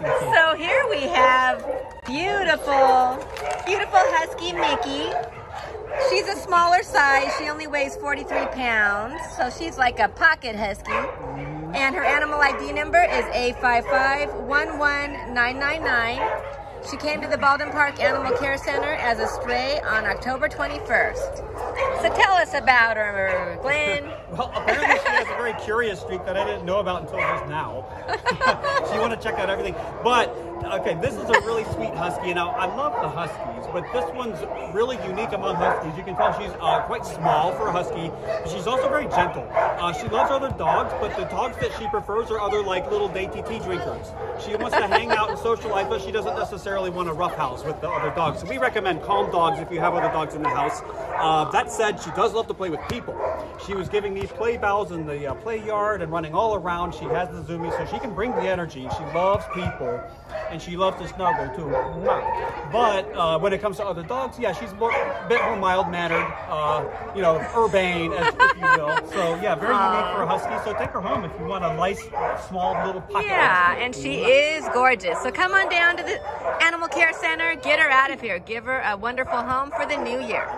So here we have beautiful, beautiful Husky Miki. She's a smaller size. She only weighs 43 pounds. So she's like a pocket Husky. And her animal ID number is A5511999. She came to the Baldwin Park Animal Care Center as a stray on October 21st. So tell us about her, Glenn. Well, apparently she has a very curious streak that I didn't know about until just now. so you want to check out everything. But, okay, this is a really sweet husky. Now, I love the huskies, but this one's really unique among huskies. You can tell she's uh, quite small for a husky, she's also very gentle. Uh, she loves other dogs, but the dogs that she prefers are other, like, little dainty tea drinkers. She wants to hang out and socialize, but she doesn't necessarily want to roughhouse with the other dogs. So we recommend calm dogs if you have other dogs in the house. Uh, that said, she does love to play with people. She was giving these play bells in the uh, play yard and running all around. She has the zoomies, so she can bring the energy. She loves people, and she loves to snuggle too. But uh, when it comes to other dogs, yeah, she's a bit more mild-mannered, uh, you know, urbane, as, if you will. So yeah, very unique for a husky. So take her home if you want a nice, small little pocket. Yeah, and she is gorgeous. So come on down to the Animal Care Center, get her out of here, give her a wonderful home for the new year.